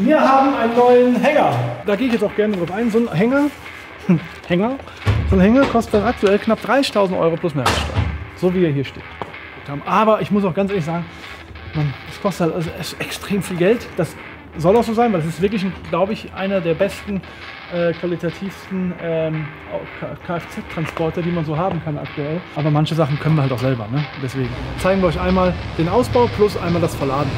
Wir haben einen neuen Hänger. Da gehe ich jetzt auch gerne drauf ein. So ein Hänger, Hänger, so ein Hänger kostet aktuell knapp 30.000 Euro plus Mehrwertsteuer. So wie er hier steht. Aber ich muss auch ganz ehrlich sagen, man, das kostet halt also extrem viel Geld. Das soll auch so sein, weil das ist wirklich, glaube ich, einer der besten, äh, qualitativsten ähm, Kfz-Transporter, die man so haben kann aktuell. Aber manche Sachen können wir halt auch selber. Ne? Deswegen zeigen wir euch einmal den Ausbau plus einmal das Verladen.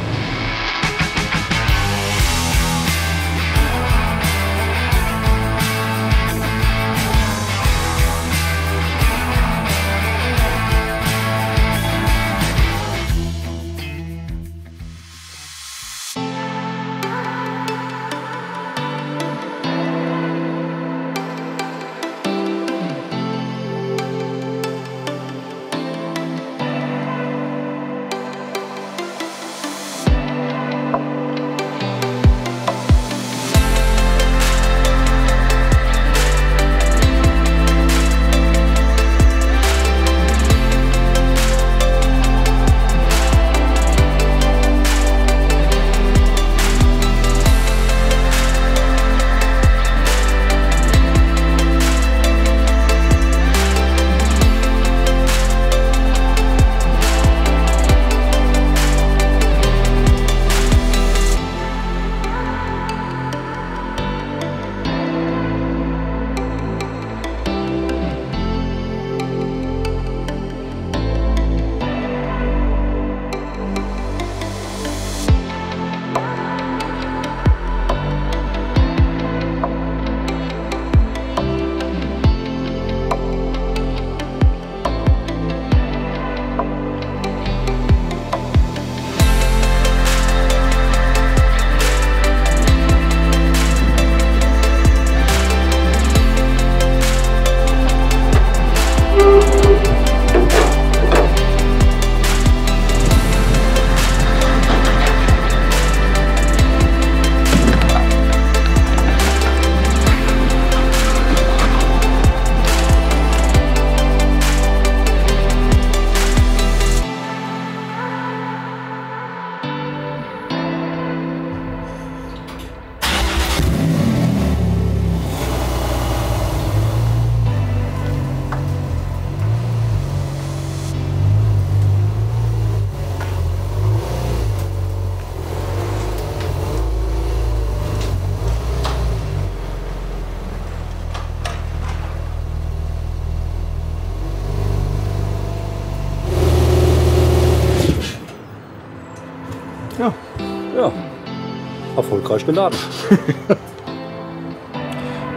Erfolgreich geladen.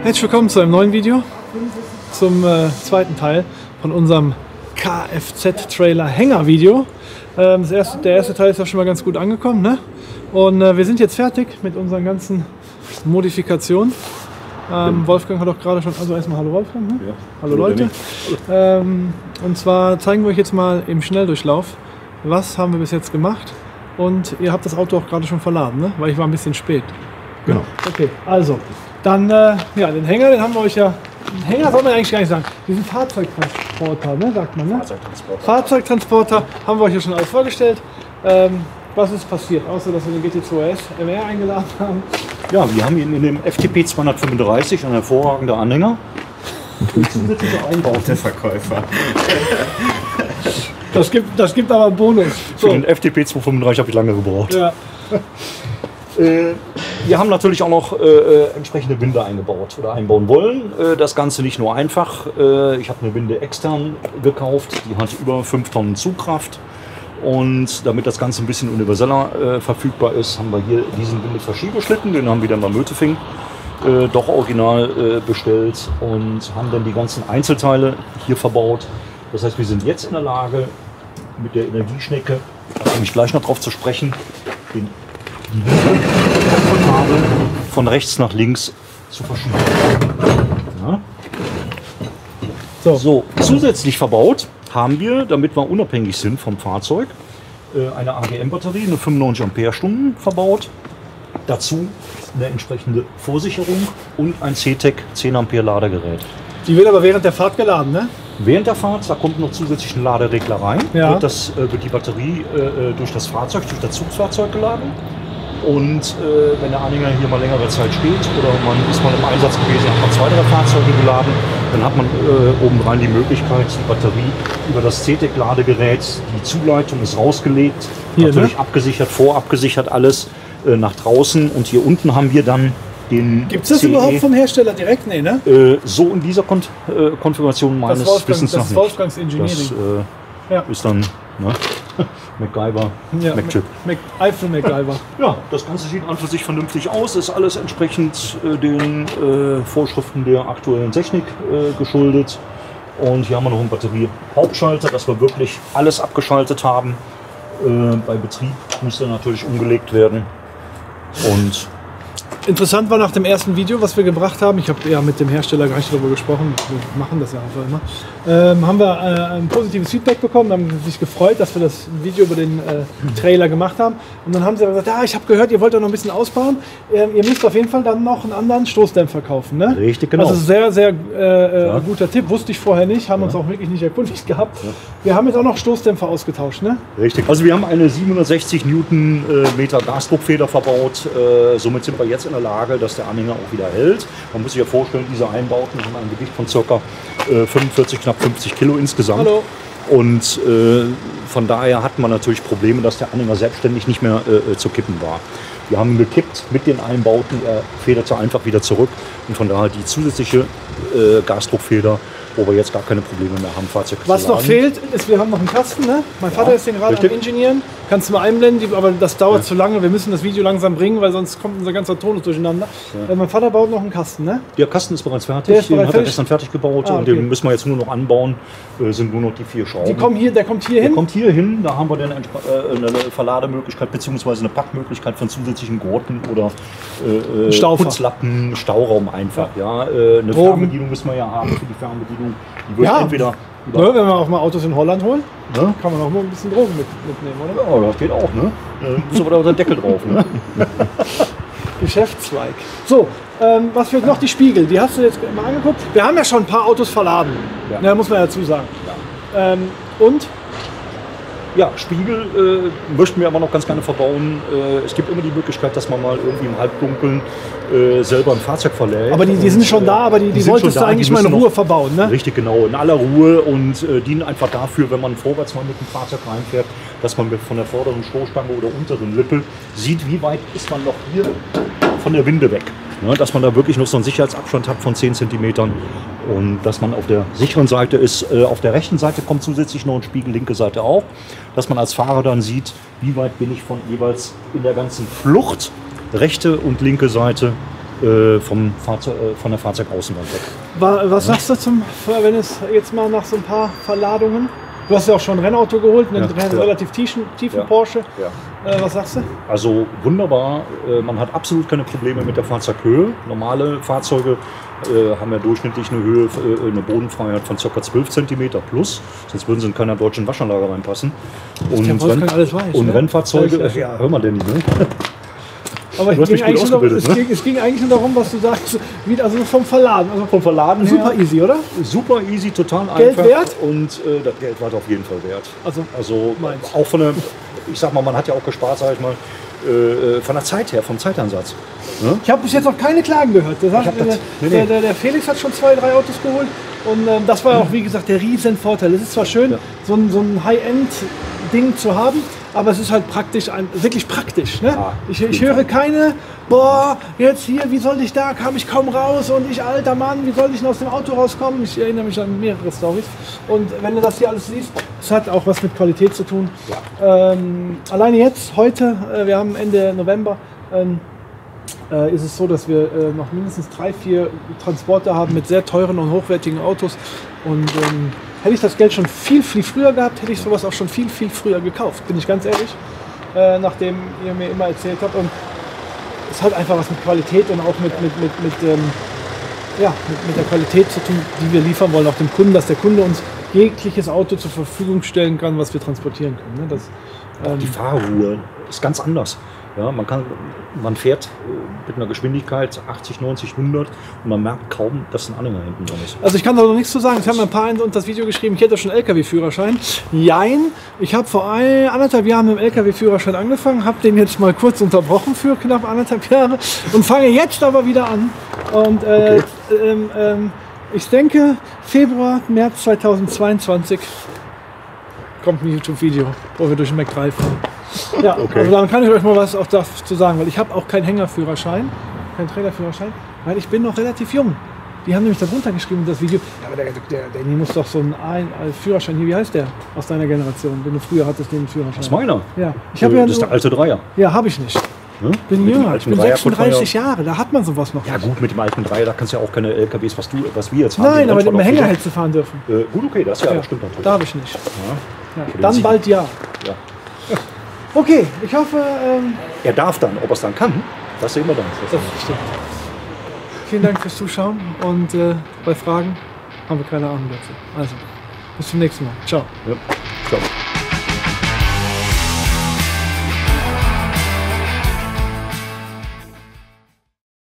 Herzlich willkommen zu einem neuen Video, zum äh, zweiten Teil von unserem Kfz-Trailer Hänger-Video. Ähm, erste, der erste Teil ist ja schon mal ganz gut angekommen. Ne? Und äh, wir sind jetzt fertig mit unseren ganzen Modifikationen. Ähm, Wolfgang hat auch gerade schon, also erstmal Hallo Wolfgang. Ne? Ja. Hallo Leute. Ähm, und zwar zeigen wir euch jetzt mal im Schnelldurchlauf, was haben wir bis jetzt gemacht und ihr habt das Auto auch gerade schon verladen, ne? weil ich war ein bisschen spät. Genau. Okay, also, dann, äh, ja, den Hänger, den haben wir euch ja. Den Hänger soll man eigentlich gar nicht sagen. Diesen Fahrzeugtransporter, ne, sagt man, ne? Fahrzeugtransporter. Fahrzeugtransporter haben wir euch ja schon alles vorgestellt. Ähm, was ist passiert, außer dass wir den GT2 S MR eingeladen haben? Ja, wir haben ihn in dem FTP 235, ein hervorragender Anhänger. Zusätzlicher Einbau. Der Verkäufer. Das gibt, das gibt aber einen Bonus. So. Für den FTP 235 habe ich lange gebraucht. Ja. äh, wir haben natürlich auch noch äh, äh, entsprechende Winde eingebaut oder einbauen wollen. Äh, das Ganze nicht nur einfach. Äh, ich habe eine Winde extern gekauft, die hat über 5 Tonnen Zugkraft. Und damit das Ganze ein bisschen universeller verfügbar ist, haben wir hier diesen Windeverschiebeschlitten, den haben wir dann bei Mötefing doch original bestellt und haben dann die ganzen Einzelteile hier verbaut. Das heißt, wir sind jetzt in der Lage, mit der Energieschnecke, da komme ich gleich noch drauf zu sprechen, den, die komfortabel von rechts nach links zu verschieben. Ja. So. so, zusätzlich verbaut haben wir, damit wir unabhängig sind vom Fahrzeug, äh, eine AGM-Batterie, eine 95 Ampere-Stunden verbaut. Dazu eine entsprechende Vorsicherung und ein CTEC 10 Ampere Ladegerät. Die wird aber während der Fahrt geladen, ne? Während der Fahrt, da kommt noch zusätzlich ein Laderegler rein, ja. wird, das, äh, wird die Batterie äh, äh, durch das Fahrzeug, durch das Zugfahrzeug geladen. Und äh, wenn der Anhänger hier mal längere Zeit steht oder man ist mal im Einsatz gewesen, hat man zwei, drei Fahrzeuge geladen, dann hat man äh, obendrein die Möglichkeit, die Batterie über das CTEC-Ladegerät, die Zuleitung ist rausgelegt, Hier, natürlich ne? abgesichert, vorabgesichert alles äh, nach draußen. Und hier unten haben wir dann den Gibt es das CE. überhaupt vom Hersteller direkt? Nee, ne? Äh, so in dieser Kon äh, Konfiguration meines Wolfgang- Wissens das noch ist nicht. Wolfgangs Engineering. Das äh, Ja. ist dann ne? MacGyver, Ja, MacChip. Mac, Eiffel MacGyver. Ja, das Ganze sieht an für sich vernünftig aus, ist alles entsprechend äh, den äh, Vorschriften der aktuellen Technik äh, geschuldet. Und hier haben wir noch einen Batterie-Hauptschalter, dass wir wirklich alles abgeschaltet haben. Bei Betrieb muss er natürlich umgelegt werden. Und Interessant war nach dem ersten Video, was wir gebracht haben, ich habe ja mit dem Hersteller gar nicht darüber gesprochen, wir machen das ja einfach immer, ähm, haben wir äh, ein positives Feedback bekommen, haben sich gefreut, dass wir das Video über den äh, Trailer gemacht haben. Und dann haben sie gesagt, ja, ich habe gehört, ihr wollt doch noch ein bisschen ausbauen. Ähm, ihr müsst auf jeden Fall dann noch einen anderen Stoßdämpfer kaufen. Ne? Richtig, genau. Also sehr, sehr äh, äh, Ja. guter Tipp, wusste ich vorher nicht, haben uns auch wirklich nicht erkundigt gehabt. Wir haben jetzt auch noch Stoßdämpfer ausgetauscht. Ne? Richtig. Also wir haben eine 760 Newtonmeter Gasdruckfeder verbaut. Äh, somit sind wir jetzt in der Lage, dass der Anhänger auch wieder hält. Man muss sich ja vorstellen, diese Einbauten haben ein Gewicht von ca. Äh, 45, knapp 50 Kilo insgesamt. Hallo. Und äh, von daher hatten wir natürlich Probleme, dass der Anhänger selbstständig nicht mehr äh, zu kippen war. Wir haben gekippt mit den Einbauten, er federte einfach wieder zurück und von daher die zusätzliche äh, Gasdruckfeder, wo wir jetzt gar keine Probleme mehr haben, Fahrzeug zu Was noch fehlt, ist, wir haben noch einen Kasten. Ne? Mein Vater Ja, ist den gerade am. Ingenieren. Kannst du mal einblenden, aber das dauert zu lange. Wir müssen das Video langsam bringen, weil sonst kommt unser ganzer Tonus durcheinander. Äh, mein Vater baut noch einen Kasten. Ne? Der Kasten ist bereits fertig. Der ist den bereits hat er fertig? gestern fertig gebaut Ah, und okay. den müssen wir jetzt nur noch anbauen. Äh, sind nur noch die vier Schrauben. Die kommen hier, der kommt hier der hin. kommt hier hin, da haben wir dann äh, eine Verlademöglichkeit bzw. eine Packmöglichkeit von zusätzlichen Gurten oder äh, äh. Putzlappen, Stauraum einfach. Ja. Äh, eine Drogen. Fernbedienung müssen wir ja haben für die Fernbedienung. Die wird Ja. entweder Ne, wenn wir auch mal Autos in Holland holen, ne? kann man auch mal ein bisschen Drogen mit, mitnehmen, oder? Ja, das geht auch, ne? Muss aber da unter den Deckel drauf, ne? Geschäftszweig. So, ähm, was fehlt noch? Die Spiegel. Die hast du jetzt mal angeguckt. Wir haben ja schon ein paar Autos verladen. Ja. Ja. muss man ja dazu sagen. Ähm, und? Ja, Spiegel äh, möchten wir aber noch ganz gerne verbauen. Äh, es gibt immer die Möglichkeit, dass man mal irgendwie im Halbdunkeln äh, selber ein Fahrzeug verlädt. Aber die, die Und, sind schon äh, da, aber die, die, wolltest schon du da, die eigentlich mal in Ruhe noch- verbauen, ne? Richtig, genau, in aller Ruhe und äh, dienen einfach dafür, wenn man vorwärts mal mit dem Fahrzeug reinfährt, dass man von der vorderen Stoßstange oder unteren Lippe sieht, wie weit ist man noch hier von der Winde weg. Ne, dass man da wirklich noch so einen Sicherheitsabstand hat von 10 cm und dass man auf der sicheren Seite ist. Äh, auf der rechten Seite kommt zusätzlich noch ein Spiegel, linke Seite auch, dass man als Fahrer dann sieht, wie weit bin ich von jeweils in der ganzen Flucht, rechte und linke Seite äh, vom Fahrzeug, äh, von der Fahrzeugaußenwand weg. Wa- Was sagst du zum, wenn es jetzt mal nach so ein paar Verladungen? Du hast ja auch schon ein Rennauto geholt, einen Ja, relativ tiefen, tiefen. Porsche. Äh, was sagst du? Also wunderbar, äh, man hat absolut keine Probleme mit der Fahrzeughöhe. Normale Fahrzeuge äh, haben ja durchschnittlich eine Höhe, äh, eine Bodenfreiheit von ca. 12 cm plus, sonst würden sie in keiner deutschen Waschanlage reinpassen. Und, alles weiß, und ne? Rennfahrzeuge, ja, hör mal, Danny, ne? Aber Du hast es, ging mich gut eigentlich nur darum, ausgebildet, es, ne? ging, es ging eigentlich nur darum, was du sagst, wie, also vom Verladen. Also Vom Verladen super her, easy, oder? super easy, total Geld einfach. wert? Und äh, das Geld war auf jeden Fall wert. Also, Also Meins. auch von der, ich sag mal, man hat ja auch gespart, sag ich mal, äh, äh, von der Zeit her, vom Zeitansatz. Ne? Ich habe bis jetzt noch keine Klagen gehört. Der, sagt, das- der, nee, nee. der, der Felix hat schon zwei, drei Autos geholt und ähm, das war auch, wie gesagt, der riesen Vorteil. Es ist zwar schön, Ja. so ein, so ein High-End-Ding zu haben, aber es ist halt praktisch, ein, wirklich praktisch. Ne? Ja, ich, ich höre keine, boah, jetzt hier, wie soll ich da, kam ich kaum raus und ich alter Mann, wie soll ich denn aus dem Auto rauskommen? Ich erinnere mich an mehrere Stories. Und wenn du das hier alles siehst, es hat auch was mit Qualität zu tun. Ähm, alleine jetzt, heute, äh, wir haben Ende November, ähm, äh, ist es so, dass wir äh, noch mindestens drei, vier Transporter haben mit sehr teuren und hochwertigen Autos. Und ähm, hätte ich das Geld schon viel, viel früher gehabt, hätte ich sowas auch schon viel, viel früher gekauft, bin ich ganz ehrlich. Äh, nachdem ihr mir immer erzählt habt. Und es hat einfach was mit Qualität und auch mit, mit, mit, mit, ähm, ja, mit, mit der Qualität zu tun, die wir liefern wollen, auch dem Kunden, dass der Kunde uns jegliches Auto zur Verfügung stellen kann, was wir transportieren können. Ne? Das, ähm, Die Fahrruhe ist ganz anders. Ja, man, kann, man fährt äh, mit einer Geschwindigkeit 80, 90, 100 und man merkt kaum, dass ein Anhänger hinten dran ist. Also ich kann da noch nichts zu sagen. Ich habe mir ein paar unter das Video geschrieben, ich hätte schon LKW-Führerschein. Jein, ich habe vor ein, anderthalb Jahren mit dem LKW-Führerschein angefangen, habe den jetzt mal kurz unterbrochen für knapp anderthalb Jahre und fange jetzt aber wieder an. Und äh, Okay. ähm, ähm, ich denke, Februar, März 2022 kommt ein YouTube-Video, wo wir durch den Mac 3 fahren. Ja, Okay. also dann kann ich euch mal was auch dazu sagen, weil ich habe auch keinen Hängerführerschein, keinen Trailerführerschein, weil ich bin noch relativ jung. Die haben nämlich darunter geschrieben, das Video. Ja, aber der, der, der muss doch so einen ein, äh, Führerschein hier, wie heißt der aus deiner Generation, wenn du früher hattest den Führerschein? Das ist meiner. Ja, ich habe ja, das ist der alte Dreier. ja habe ich nicht. Ne? Bin jünger, ich bin Dreier konnte man 36 Jahre, da hat man sowas noch Ja nicht. gut, mit dem alten Dreier, da kannst du ja auch keine LKWs, was, du, was wir jetzt haben. Nein, aber mit dem Hänger hättest du fahren dürfen. Äh, gut, okay, das ja, das stimmt natürlich. Da habe ich nicht. Ja. Ja, dann bald ja. Ja. Okay, ich hoffe, ähm, Er darf dann, ob er es dann kann, das sehen wir dann. das stimmt. Vielen Dank fürs Zuschauen und äh, bei Fragen haben wir keine Ahnung dazu. Also, bis zum nächsten Mal. Ciao. Ja. Ciao.